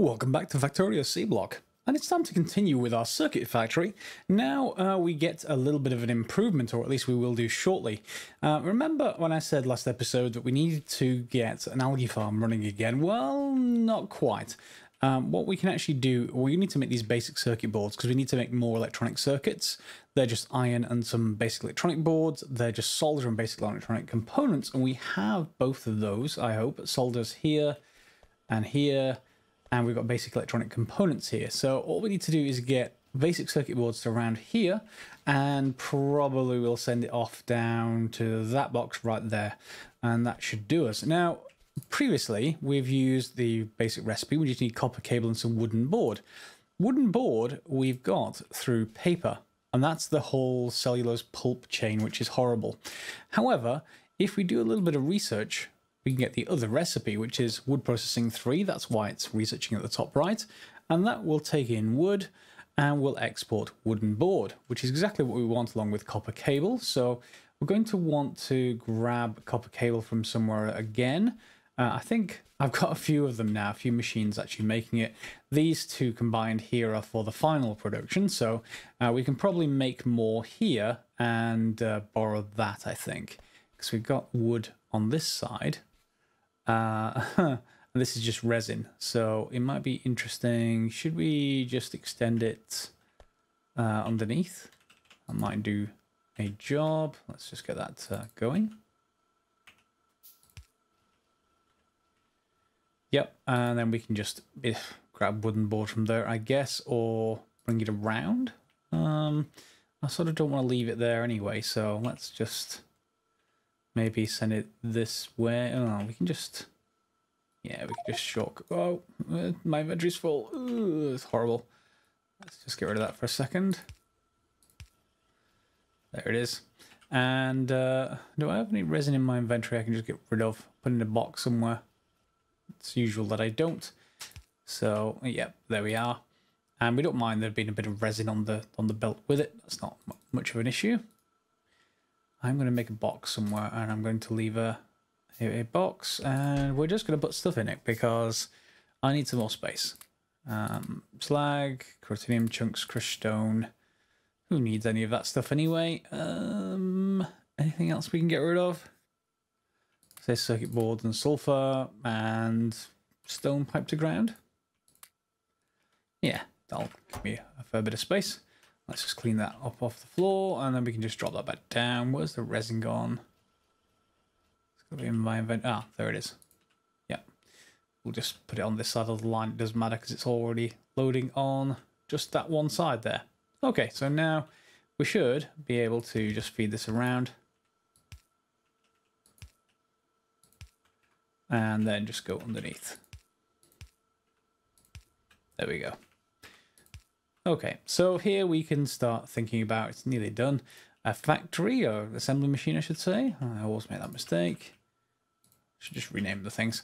Welcome back to Factorio Seablock. And it's time to continue with our circuit factory. Now uh, we get a little bit of an improvement, or at least we will do shortly. Uh, remember when I said last episode that we needed to get an algae farm running again? Well, not quite. Um, what we can actually do, we need to make these basic circuit boards because we need to make more electronic circuits. They're just iron and some basic electronic boards. They're just solder and basic electronic components. And we have both of those, I hope. Solders here and here and we've got basic electronic components here. So all we need to do is get basic circuit boards to around here and probably we'll send it off down to that box right there and that should do us. Now previously we've used the basic recipe, we just need copper cable and some wooden board. Wooden board we've got through paper and that's the whole cellulose pulp chain which is horrible. However, if we do a little bit of research we can get the other recipe, which is wood processing 3. That's why it's researching at the top right. And that will take in wood and we'll export wooden board, which is exactly what we want along with copper cable. So we're going to want to grab copper cable from somewhere again. Uh, I think I've got a few of them now, a few machines actually making it. These two combined here are for the final production, so uh, we can probably make more here and uh, borrow that, I think. Because we've got wood on this side, uh, and this is just resin, so it might be interesting. Should we just extend it uh, underneath? I might do a job. Let's just get that uh, going. Yep, and then we can just eh, grab wooden board from there, I guess, or bring it around. Um, I sort of don't want to leave it there anyway, so let's just maybe send it this way. Oh, we can just, yeah, we can just shock. Oh, uh, my inventory's full. Ooh, it's horrible. Let's just get rid of that for a second. There it is. And uh, do I have any resin in my inventory I can just get rid of? Put in a box somewhere. It's usual that I don't. So, yeah, there we are. And we don't mind there being a bit of resin on the on the belt with it. That's not much of an issue. I'm going to make a box somewhere and I'm going to leave a, a, box and we're just going to put stuff in it because I need some more space. Um, slag, crotinnium chunks, crushed stone. Who needs any of that stuff anyway? Um, anything else we can get rid of? Say circuit boards and sulfur and stone pipe to ground. Yeah, that'll give me a fair bit of space. Let's just clean that up off the floor and then we can just drop that back down. Where's the resin gone? It's got to be in my invent. Ah, there it is. Yeah. We'll just put it on this side of the line. It doesn't matter because it's already loading on just that one side there. Okay, so now we should be able to just feed this around. And then just go underneath. There we go. Okay, so here we can start thinking about, it's nearly done, a factory or assembly machine, I should say. I always make that mistake. Should just rename the things.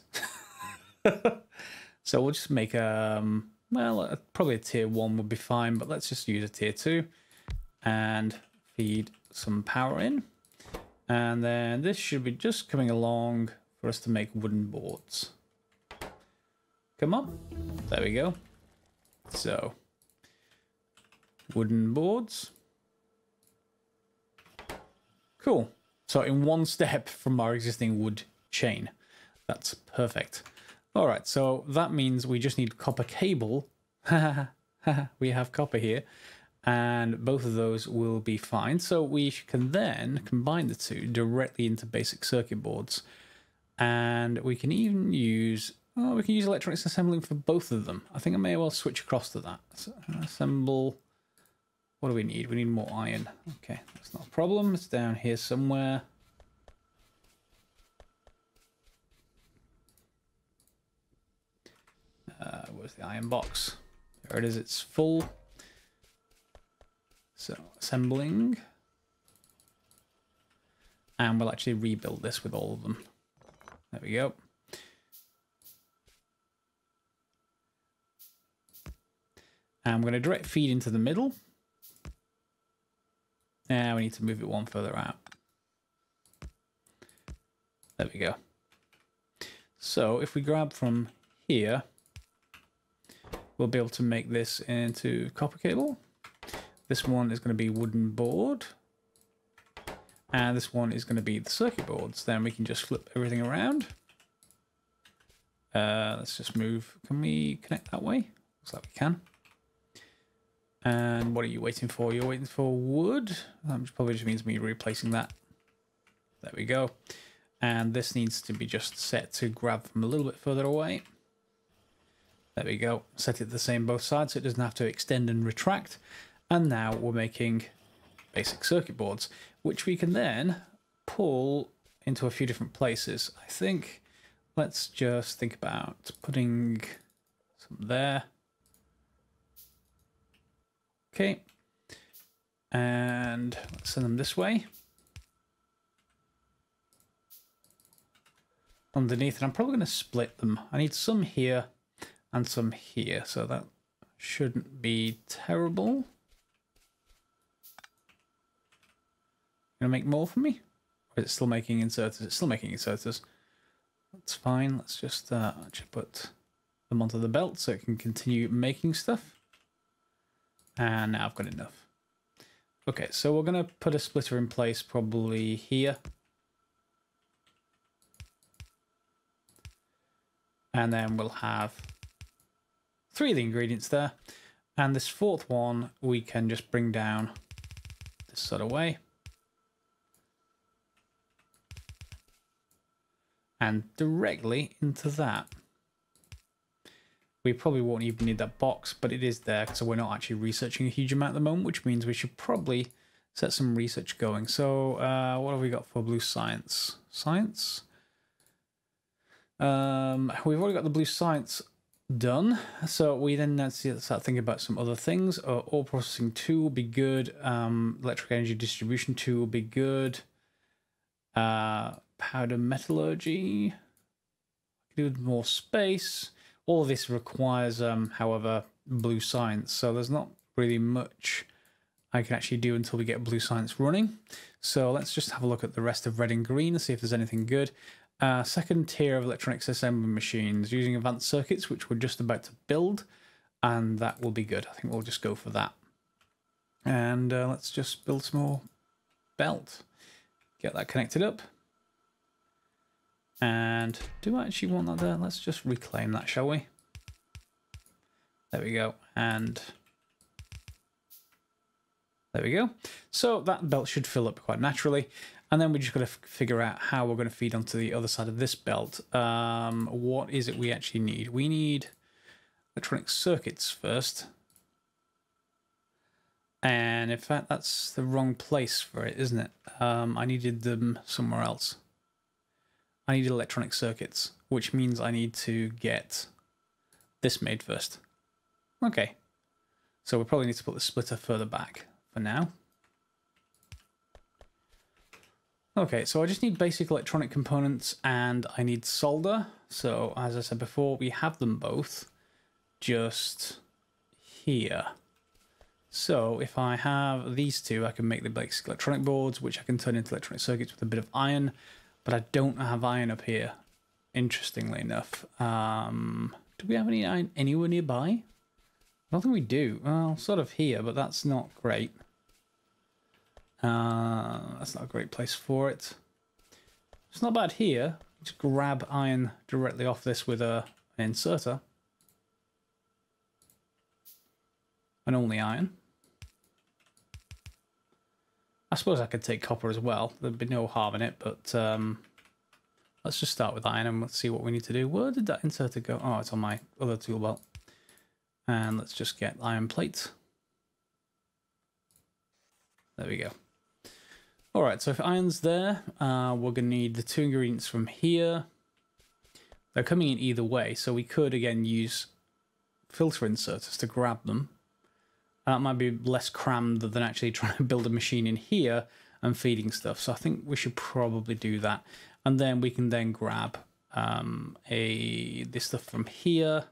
so we'll just make a, um, well, probably a tier one would be fine, but let's just use a tier two and feed some power in. And then this should be just coming along for us to make wooden boards. Come on. There we go. So wooden boards. Cool. So in one step from our existing wood chain. That's perfect. All right, so that means we just need copper cable. we have copper here. And both of those will be fine. So we can then combine the two directly into basic circuit boards. And we can even use, oh, we can use electronics assembling for both of them. I think I may well switch across to that. So assemble what do we need? We need more iron. Okay, that's not a problem. It's down here somewhere. Uh, where's the iron box? There it is, it's full. So, assembling. And we'll actually rebuild this with all of them. There we go. And I'm going to direct feed into the middle. Now we need to move it one further out. There we go. So if we grab from here, we'll be able to make this into copper cable. This one is going to be wooden board. And this one is going to be the circuit boards. Then we can just flip everything around. Uh, let's just move. Can we connect that way? Looks like we can. And what are you waiting for? You're waiting for wood? That probably just means me replacing that. There we go. And this needs to be just set to grab from a little bit further away. There we go. Set it the same both sides so it doesn't have to extend and retract. And now we're making basic circuit boards, which we can then pull into a few different places. I think let's just think about putting some there. Okay. And let's send them this way. Underneath, and I'm probably going to split them. I need some here and some here, so that shouldn't be terrible. Gonna make more for me? Or is it still making inserters? It's still making inserters. That's fine. Let's just uh, actually put them onto the belt so it can continue making stuff. And now I've got enough. Okay, so we're going to put a splitter in place probably here. And then we'll have three of the ingredients there. And this fourth one, we can just bring down this sort of way. And directly into that. We probably won't even need that box, but it is there, so we're not actually researching a huge amount at the moment, which means we should probably set some research going. So uh, what have we got for blue science? Science? Um, we've already got the blue science done. So we then need to start thinking about some other things. Uh, ore processing 2 will be good. Um, electric energy distribution 2 will be good. Uh, powder metallurgy. Do more space. All this requires, um, however, blue science, so there's not really much I can actually do until we get blue science running. So let's just have a look at the rest of red and green and see if there's anything good. Uh, second tier of electronics assembly machines using advanced circuits, which we're just about to build, and that will be good. I think we'll just go for that. And uh, let's just build some more belt. Get that connected up. And do I actually want that there? Let's just reclaim that, shall we? There we go. And there we go. So that belt should fill up quite naturally. And then we just got to figure out how we're going to feed onto the other side of this belt. Um, what is it we actually need? We need electronic circuits first. And in fact, that's the wrong place for it, isn't it? Um, I needed them somewhere else. I need electronic circuits, which means I need to get this made first. Okay. So we probably need to put the splitter further back for now. Okay, so I just need basic electronic components and I need solder. So as I said before, we have them both just here. So if I have these two, I can make the basic electronic boards, which I can turn into electronic circuits with a bit of iron but I don't have iron up here, interestingly enough. Um, do we have any iron anywhere nearby? I don't think we do. Well, sort of here, but that's not great. Uh, that's not a great place for it. It's not bad here. Just grab iron directly off this with a, an inserter. And only iron. I suppose I could take copper as well. There'd be no harm in it, but um, let's just start with iron and let's see what we need to do. Where did that inserter go? Oh, it's on my other tool belt. And let's just get iron plate. There we go. All right, so if iron's there, uh, we're going to need the two ingredients from here. They're coming in either way, so we could, again, use filter inserters to grab them that might be less crammed than actually trying to build a machine in here and feeding stuff. So I think we should probably do that. And then we can then grab um, a this stuff from here.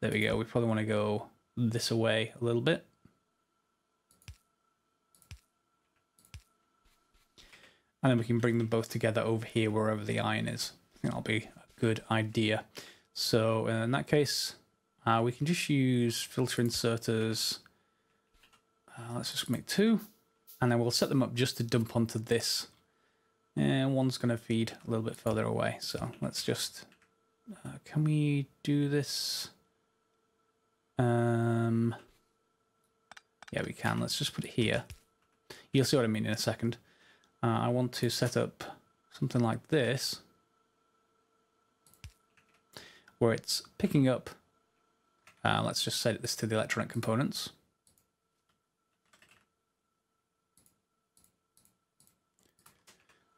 There we go. We probably want to go this away a little bit. And then we can bring them both together over here wherever the iron is. I think that'll be a good idea. So in that case, Uh, we can just use filter inserters. Uh, let's just make two. And then we'll set them up just to dump onto this. And one's going to feed a little bit further away. So let's just... Uh, can we do this? Um, yeah, we can. Let's just put it here. You'll see what I mean in a second. Uh, I want to set up something like this where it's picking up, uh, let's just set this to the electronic components.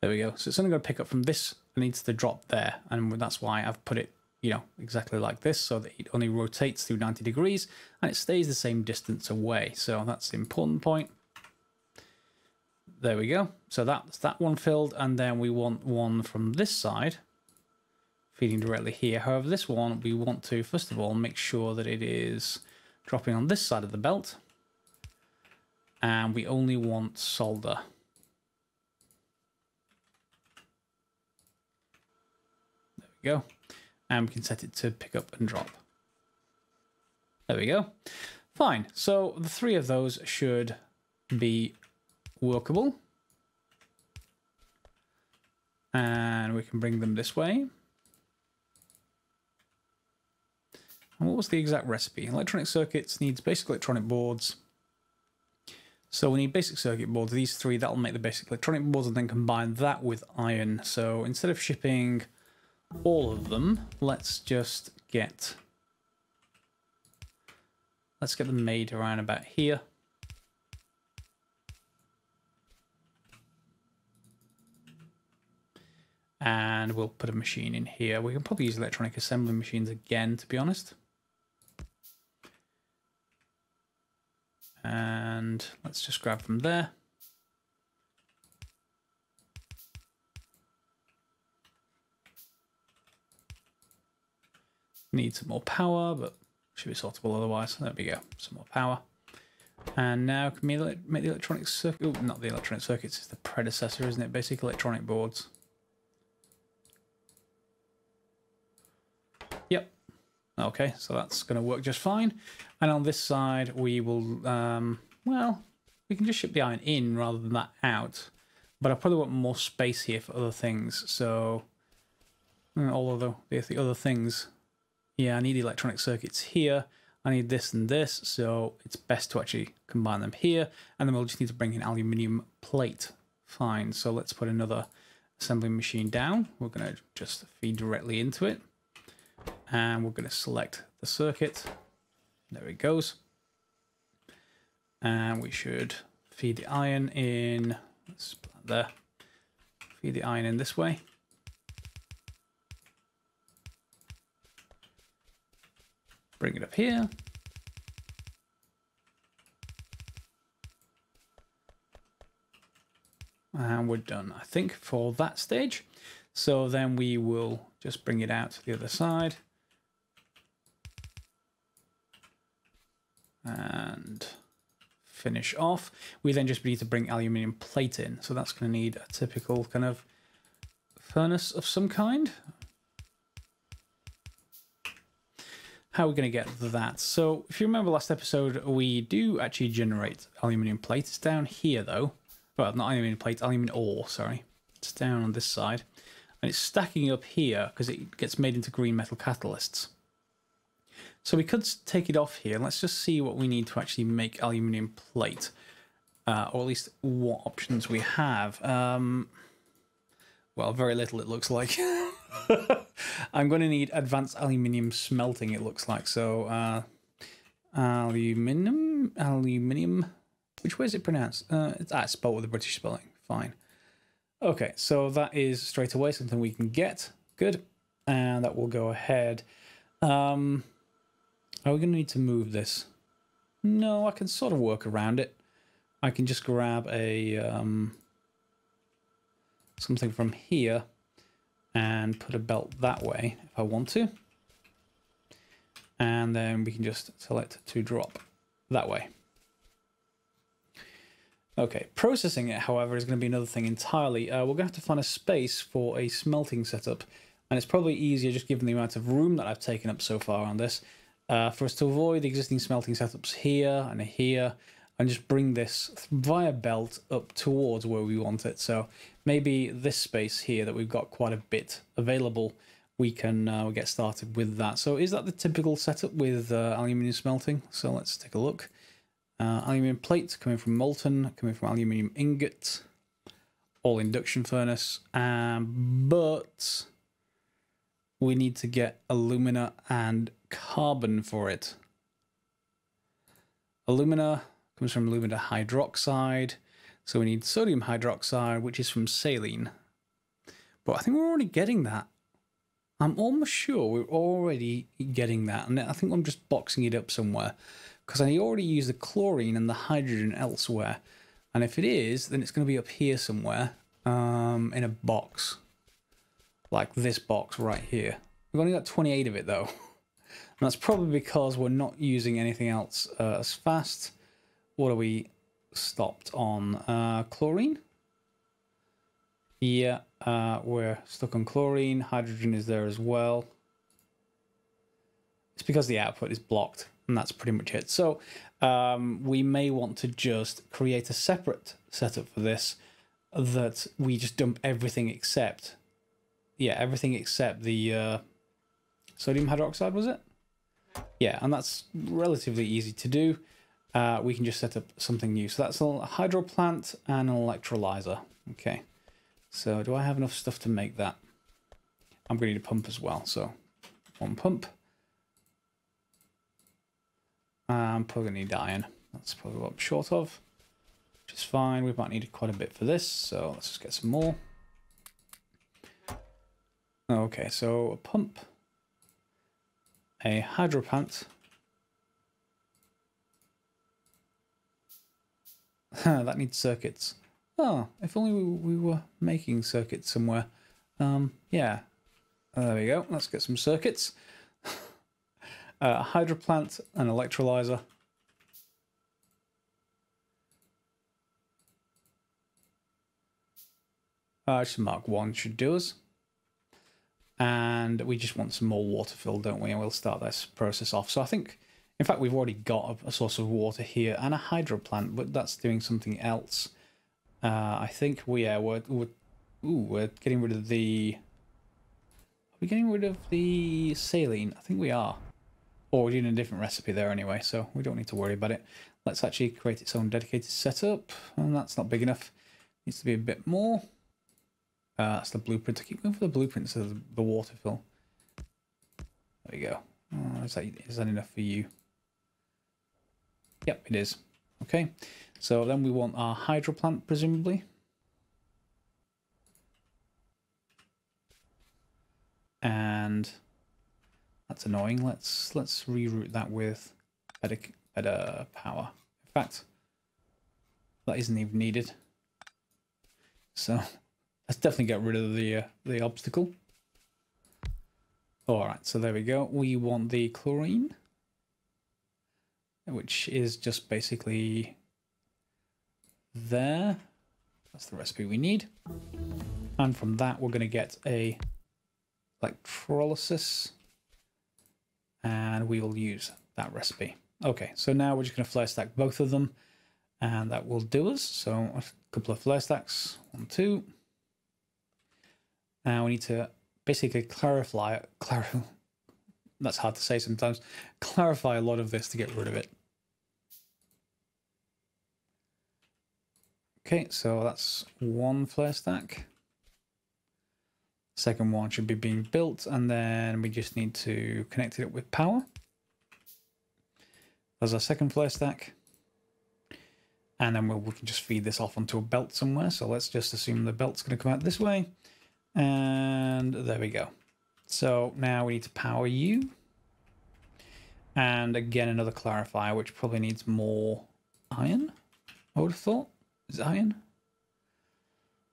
There we go. So it's only going to pick up from this. It needs to drop there. And that's why I've put it, you know, exactly like this so that it only rotates through 90 degrees and it stays the same distance away. So that's the important point. There we go. So that's that one filled. And then we want one from this side feeding directly here. However, this one, we want to, first of all, make sure that it is dropping on this side of the belt. And we only want solder. There we go. And we can set it to pick up and drop. There we go. Fine. So the three of those should be workable. And we can bring them this way. And what was the exact recipe? Electronic circuits needs basic electronic boards. So we need basic circuit boards, these three, that'll make the basic electronic boards and then combine that with iron. So instead of shipping all of them, let's just get, let's get them made around about here. And we'll put a machine in here. We can probably use electronic assembly machines again, to be honest. And let's just grab from there. Need some more power, but should be sortable otherwise. There we go, some more power. And now can we make the electronic circuit? Not the electronic circuits, it's the predecessor, isn't it? Basic electronic boards. Yep. Okay, so that's going to work just fine. And on this side, we will, um, well, we can just ship the iron in rather than that out. But I probably want more space here for other things. So uh, all of the, the other things, yeah, I need the electronic circuits here. I need this and this, so it's best to actually combine them here. And then we'll just need to bring in aluminium plate. Fine, so let's put another assembly machine down. We're going to just feed directly into it. And we're going to select the circuit. There it goes. And we should feed the iron in, there. Feed the iron in this way. Bring it up here. And we're done, I think, for that stage. So then we will just bring it out to the other side. and finish off. We then just need to bring aluminium plate in. So that's going to need a typical kind of furnace of some kind. How are we going to get that? So if you remember last episode, we do actually generate aluminium plate. It's down here though. Well, not aluminium plate, aluminium ore, sorry. It's down on this side. And it's stacking up here because it gets made into green metal catalysts. So we could take it off here. Let's just see what we need to actually make aluminium plate. Uh, or at least what options we have. Um, well, very little it looks like. I'm going to need advanced aluminium smelting, it looks like. So, uh, aluminium, aluminium, which way is it pronounced? Uh, it's, ah, spelled with a British spelling, fine. Okay, so that is straight away something we can get. Good. And that will go ahead. Um, are we going to need to move this? No, I can sort of work around it. I can just grab a um, something from here and put a belt that way if I want to. And then we can just select to drop that way. Okay, processing it, however, is going to be another thing entirely. Uh, we're going to have to find a space for a smelting setup. And it's probably easier just given the amount of room that I've taken up so far on this uh, for us to avoid the existing smelting setups here and here and just bring this via belt up towards where we want it. So maybe this space here that we've got quite a bit available, we can uh, get started with that. So is that the typical setup with uh, aluminium smelting? So let's take a look. Uh, aluminium plate coming from molten, coming from aluminium ingot, all induction furnace, um, but we need to get alumina and carbon for it. Alumina comes from alumina hydroxide. So we need sodium hydroxide, which is from saline. But I think we're already getting that. I'm almost sure we're already getting that. And I think I'm just boxing it up somewhere. Because I already use the chlorine and the hydrogen elsewhere. And if it is, then it's going to be up here somewhere um, in a box. Like this box right here. We've only got 28 of it though. And that's probably because we're not using anything else uh, as fast. What are we stopped on? Uh, chlorine? Yeah, uh, we're stuck on chlorine. Hydrogen is there as well. It's because the output is blocked, and that's pretty much it. So um, we may want to just create a separate setup for this that we just dump everything except, yeah, everything except the uh, sodium hydroxide, was it? Yeah, and that's relatively easy to do uh, we can just set up something new. So that's a hydro plant and an electrolyzer. Okay, so do I have enough stuff to make that? I'm going to need a pump as well. So one pump. I'm probably going to need iron. That's probably what I'm short of, which is fine. We might need quite a bit for this, so let's just get some more. Okay, so a pump, a hydro plant, that needs circuits. Oh, if only we, we were making circuits somewhere. Um, yeah. There we go. Let's get some circuits. Uh, hydro plant, an electrolyzer. Uh, just mark one should do us. And we just want some more water filled, don't we? And we'll start this process off. So I think in fact, we've already got a, a source of water here and a hydro plant, but that's doing something else. Uh, I think we are we're, we're, ooh, we're getting rid of the. Are we getting rid of the saline? I think we are. Or we're doing a different recipe there anyway, so we don't need to worry about it. Let's actually create its own dedicated setup, and that's not big enough. Needs to be a bit more. Uh, that's the blueprint. I keep going for the blueprints of the water fill. There we go. Oh, is, that, is that enough for you? Yep, it is. Okay, so then we want our hydro plant, presumably. And that's annoying. Let's let's reroute that with better better power. In fact, that isn't even needed. So let's definitely get rid of the uh, the obstacle. All right, so there we go. We want the chlorine which is just basically there. That's the recipe we need. And from that, we're going to get a electrolysis and we will use that recipe. Okay, so now we're just going to flare stack both of them and that will do us. So a couple of flare stacks, one, two. Now we need to basically clarify, clarify, that's hard to say sometimes, clarify a lot of this to get rid of it. Okay, so that's one flare stack. Second one should be being built, and then we just need to connect it up with power. There's our second flare stack. And then we'll, we can just feed this off onto a belt somewhere. So let's just assume the belt's going to come out this way. And there we go. So now we need to power you. And again, another clarifier, which probably needs more iron, I would have thought. Is it iron?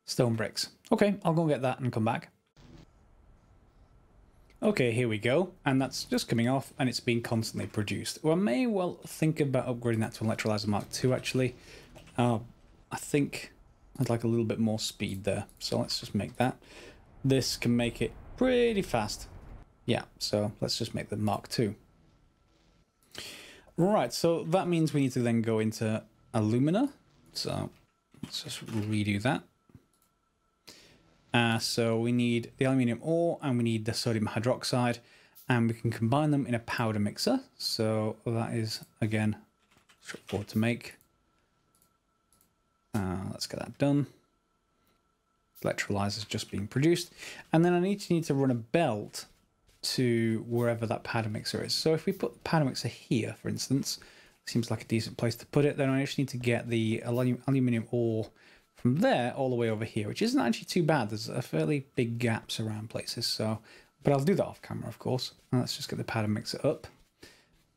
Stone bricks. Okay, I'll go get that and come back. Okay, here we go. And that's just coming off and it's being constantly produced. Well, I may well think about upgrading that to an Electrolyzer Mark II, actually. Uh, I think I'd like a little bit more speed there. So let's just make that. This can make it pretty fast. Yeah, so let's just make the Mark II. Right, so that means we need to then go into alumina. So let's just redo that. Uh, so we need the aluminium ore and we need the sodium hydroxide and we can combine them in a powder mixer. So that is, again, straightforward to make. Uh, let's get that done. Electrolyzers just being produced. And then I need to need to run a belt to wherever that powder mixer is. So if we put the powder mixer here, for instance, seems like a decent place to put it, then I just need to get the aluminium ore from there all the way over here, which isn't actually too bad. There's a fairly big gaps around places, so but I'll do that off camera, of course. And let's just get the powder mixer up.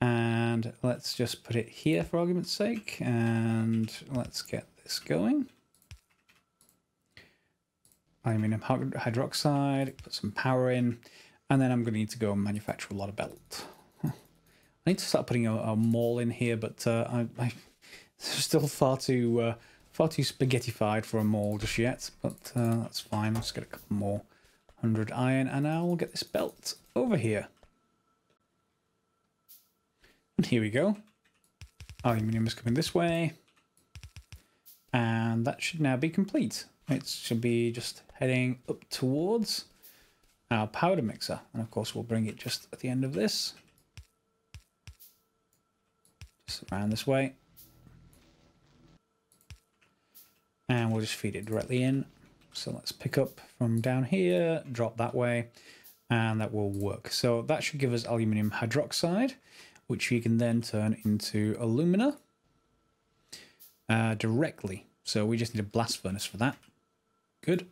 And let's just put it here for argument's sake. And let's get this going. Aluminium hydroxide, put some power in. And then I'm going to need to go and manufacture a lot of belt. I need to start putting a, a mall in here, but uh, I, I still far too uh, far too spaghettified for a mall just yet. But uh, that's fine. Let's get a couple more 100 iron, and now we'll get this belt over here. And here we go. Aluminium is coming this way. And that should now be complete. It should be just heading up towards our powder mixer. And of course, we'll bring it just at the end of this. Just around this way. And we'll just feed it directly in. So let's pick up from down here, drop that way, and that will work. So that should give us aluminium hydroxide, which we can then turn into alumina uh, directly. So we just need a blast furnace for that. Good.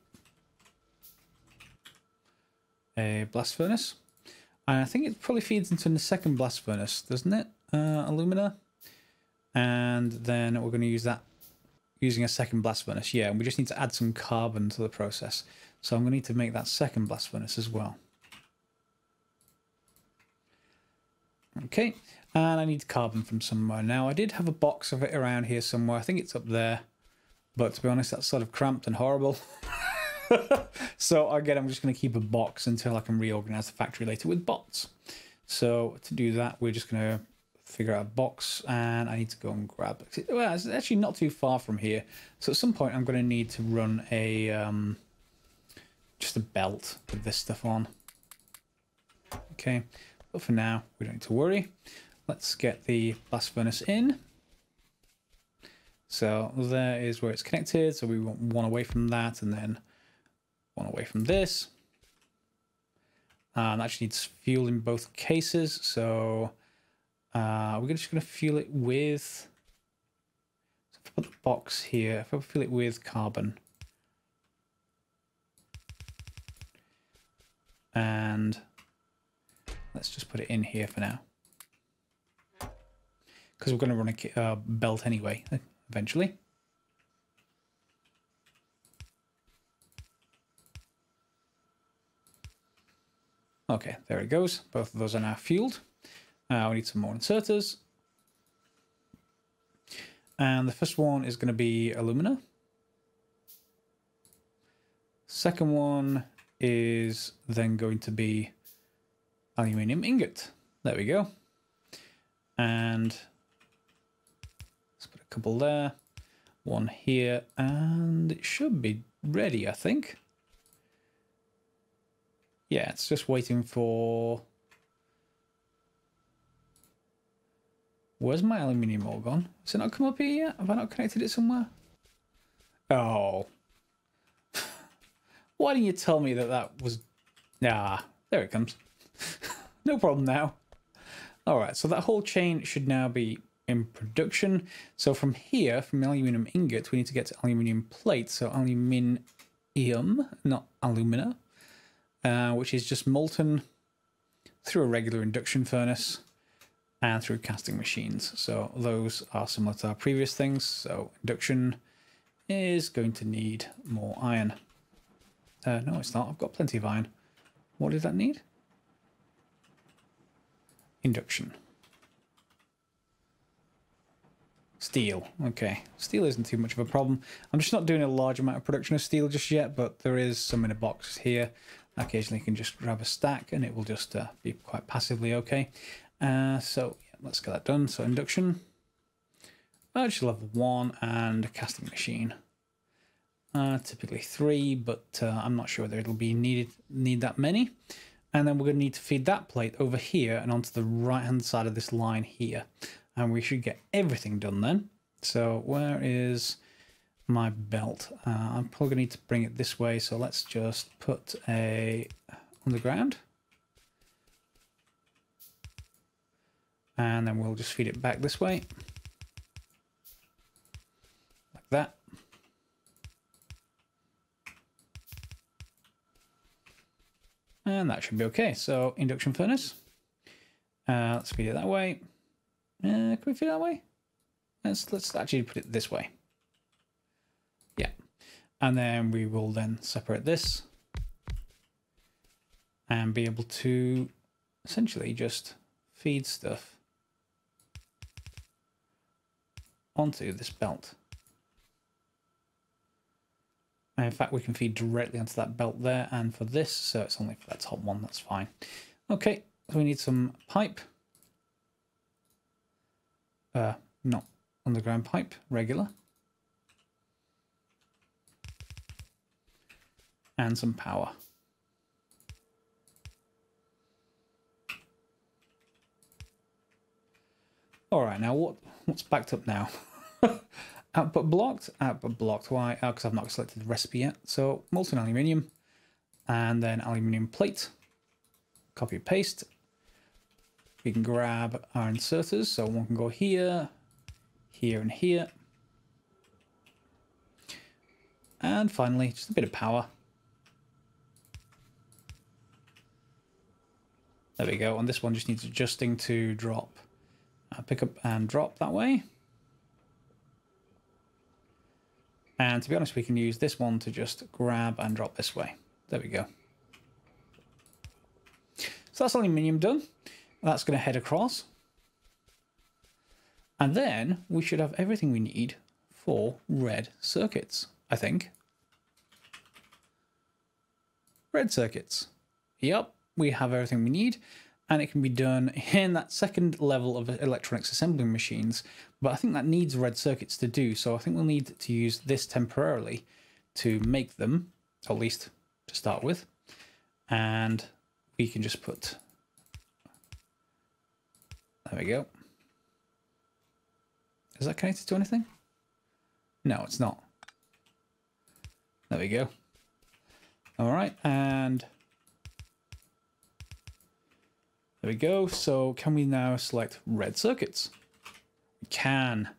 A blast furnace. And I think it probably feeds into the second blast furnace, doesn't it? Uh, alumina. And then we're going to use that using a second blast furnace. Yeah, and we just need to add some carbon to the process. So I'm going to need to make that second blast furnace as well. Okay, and I need carbon from somewhere. Now, I did have a box of it around here somewhere. I think it's up there. But to be honest, that's sort of cramped and horrible. so again, I'm just going to keep a box until I can reorganize the factory later with bots. So to do that, we're just going to figure out a box and I need to go and grab. Well, it's actually not too far from here. So at some point I'm going to need to run a um, just a belt with this stuff on. Okay, but for now we don't need to worry. Let's get the blast furnace in. So there is where it's connected. So we want one away from that and then one away from this. And actually needs fuel in both cases. So uh, we're just going to fuel it with, so if I put the box here, if I fill it with carbon. And let's just put it in here for now. Because we're going to run a uh, belt anyway, eventually. Okay, there it goes. Both of those are now fueled. Uh, we need some more inserters. And the first one is going to be alumina. Second one is then going to be aluminium ingot. There we go. And let's put a couple there, one here, and it should be ready, I think. Yeah, it's just waiting for Where's my aluminium all gone? Has it not come up here yet? Have I not connected it somewhere? Oh. Why didn't you tell me that that was... Ah, there it comes. no problem now. All right, so that whole chain should now be in production. So from here, from aluminium ingot, we need to get to aluminium plate. So aluminium, not alumina, uh, which is just molten through a regular induction furnace and through casting machines. So those are similar to our previous things. So induction is going to need more iron. Uh, no, it's not. I've got plenty of iron. What did that need? Induction. Steel. Okay. Steel isn't too much of a problem. I'm just not doing a large amount of production of steel just yet, but there is some in a box here. Occasionally you can just grab a stack and it will just uh, be quite passively okay. Uh, so yeah, let's get that done. So induction. Urge level one and casting machine. Uh, typically three, but uh, I'm not sure whether it'll be needed need that many. And then we're going to need to feed that plate over here and onto the right hand side of this line here. And we should get everything done then. So where is my belt? Uh, I'm probably going to need to bring it this way. So let's just put a on the ground. And then we'll just feed it back this way. Like that. And that should be okay. So induction furnace. Uh, let's feed it that way. Uh, can we feed it that way? Let's let's actually put it this way. Yeah. And then we will then separate this and be able to essentially just feed stuff onto this belt. And in fact, we can feed directly onto that belt there. And for this, so it's only for that top one, that's fine. Okay, so we need some pipe. Uh, not underground pipe, regular. And some power. All right, now what what's backed up now? output blocked, output blocked. Why? Because oh, I've not selected the recipe yet. So molten aluminium, and then aluminium plate. Copy paste. We can grab our inserters. So one can go here, here, and here. And finally, just a bit of power. There we go. And this one just needs adjusting to drop uh, pick up and drop that way. And to be honest, we can use this one to just grab and drop this way. There we go. So that's aluminium done. That's going to head across. And then we should have everything we need for red circuits, I think. Red circuits. Yep, we have everything we need and it can be done in that second level of electronics assembling machines. But I think that needs red circuits to do, so I think we'll need to use this temporarily to make them, at least to start with. And we can just put, there we go. Is that connected to anything? No, it's not. There we go. All right, and there we go. So can we now select red circuits? We can.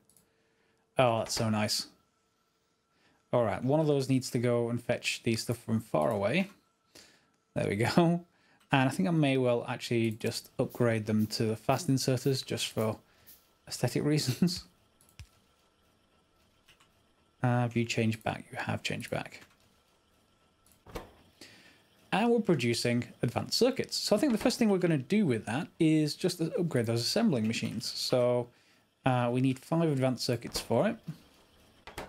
Oh, that's so nice. All right, one of those needs to go and fetch the stuff from far away. There we go. And I think I may well actually just upgrade them to the fast inserters just for aesthetic reasons. Have you changed back? You have changed back and we're producing advanced circuits. So I think the first thing we're going to do with that is just upgrade those assembling machines. So uh, we need five advanced circuits for it. There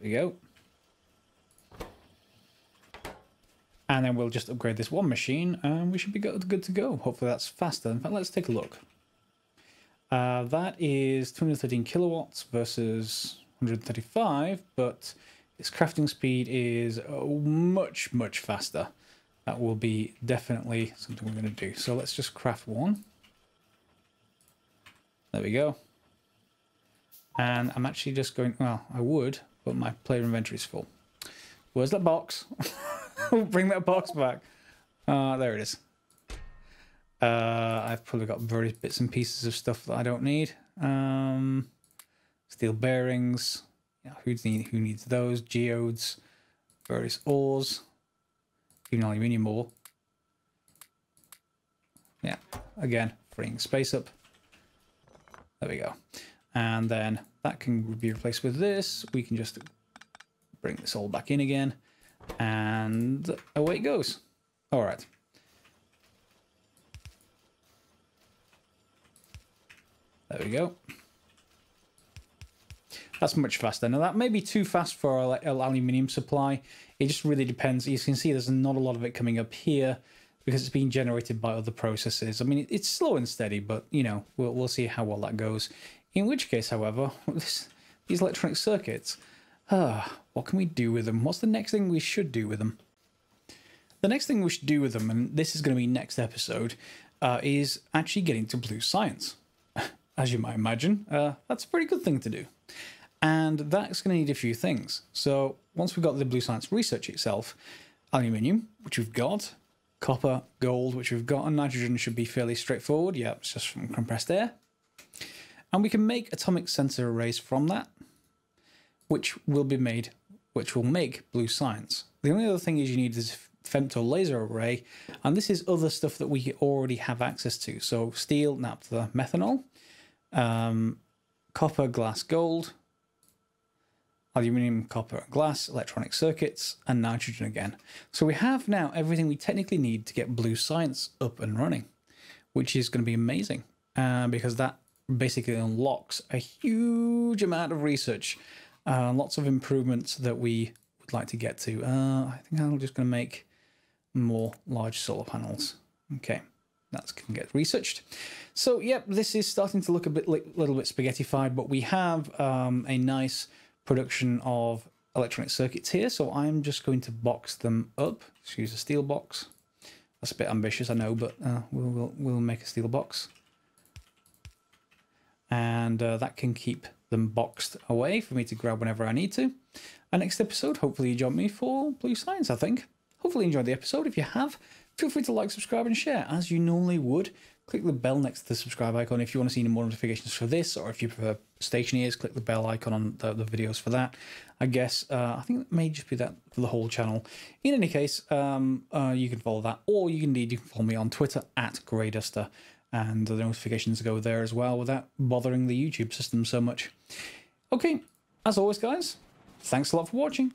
we go. And then we'll just upgrade this one machine and we should be good to go. Hopefully that's faster. In fact, let's take a look. Uh, that is 213 kilowatts versus 135, but its crafting speed is uh, much, much faster. That will be definitely something we're going to do. So let's just craft one. There we go. And I'm actually just going, well, I would, but my player inventory is full. Where's that box? Bring that box back. Uh, there it is. Uh, I've probably got various bits and pieces of stuff that I don't need. Um, steel bearings. Yeah, who, need, who needs those? Geodes, various ores, even aluminium ore. Yeah, again, freeing space up. There we go. And then that can be replaced with this. We can just bring this all back in again. And away it goes. All right. There we go. That's much faster. Now that may be too fast for our aluminium supply. It just really depends. You can see there's not a lot of it coming up here because it's being generated by other processes. I mean, it's slow and steady, but you know, we'll, we'll see how well that goes. In which case, however, this, these electronic circuits, ah, what can we do with them? What's the next thing we should do with them? The next thing we should do with them, and this is going to be next episode, uh, is actually getting to blue science. As you might imagine, uh, that's a pretty good thing to do. And that's going to need a few things. So once we've got the blue science research itself, aluminium, which we've got, copper, gold, which we've got, and nitrogen should be fairly straightforward. Yeah, it's just from compressed air. And we can make atomic sensor arrays from that, which will be made, which will make blue science. The only other thing is you need is femto laser array, and this is other stuff that we already have access to. So steel, naphtha, methanol, um, copper, glass, gold, aluminium, copper, glass, electronic circuits, and nitrogen again. So we have now everything we technically need to get Blue Science up and running, which is going to be amazing uh, because that basically unlocks a huge amount of research, uh, lots of improvements that we would like to get to. Uh, I think I'm just going to make more large solar panels. Okay, that can get researched. So, yep, this is starting to look a bit, little bit spaghettified, but we have um, a nice production of electronic circuits here. So I'm just going to box them up. Let's use a steel box. That's a bit ambitious, I know, but uh, we'll, we'll, we'll make a steel box. And uh, that can keep them boxed away for me to grab whenever I need to. And next episode, hopefully you join me for Blue Science, I think. Hopefully you enjoyed the episode. If you have, feel free to like, subscribe, and share, as you normally would click the bell next to the subscribe icon if you want to see any more notifications for this, or if you prefer Stationeers, click the bell icon on the, the videos for that. I guess uh, I think it may just be that for the whole channel. In any case, um, uh, you can follow that, or you can indeed you can follow me on Twitter at grayduster, and the notifications go there as well without bothering the YouTube system so much. Okay, as always, guys, thanks a lot for watching.